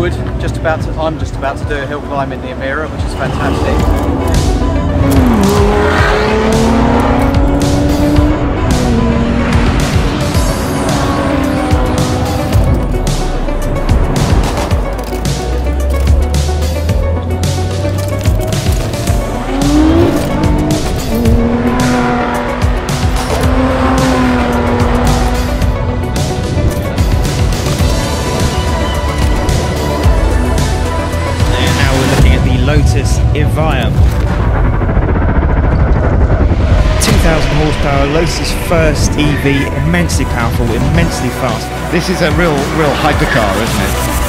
Just about to, I'm just about to do a hill climb in the Emira, which is fantastic. Lotus Evija. 2,000 horsepower, Lotus' first EV, immensely powerful, immensely fast. This is a real, real hypercar, isn't it?